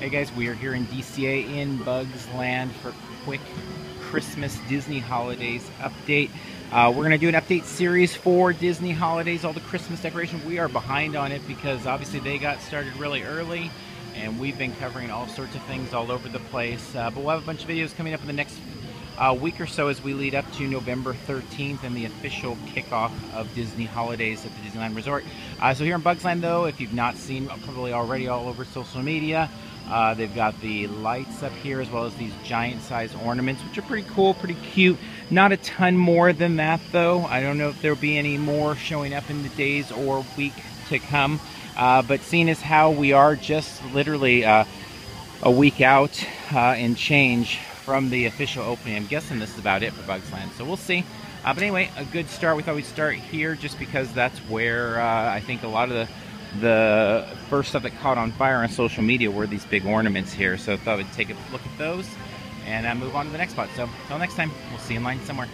Hey guys, we are here in DCA in Bugs Land for quick Christmas Disney holidays update. Uh, we're going to do an update series for Disney holidays, all the Christmas decoration. We are behind on it because obviously they got started really early and we've been covering all sorts of things all over the place. Uh, but we'll have a bunch of videos coming up in the next uh, week or so as we lead up to November 13th and the official kickoff of Disney holidays at the Disneyland Resort. Uh, so here in Bugs Land though, if you've not seen probably already all over social media, uh, they've got the lights up here as well as these giant size ornaments, which are pretty cool, pretty cute. Not a ton more than that though. I don't know if there'll be any more showing up in the days or week to come. Uh, but seeing as how we are just literally uh, a week out uh, and change from the official opening, I'm guessing this is about it for Bugs Land. So we'll see. Uh, but anyway, a good start. We thought we'd start here just because that's where uh, I think a lot of the the first stuff that caught on fire on social media were these big ornaments here. So I thought we'd take a look at those and uh, move on to the next spot. So until next time, we'll see you in line somewhere.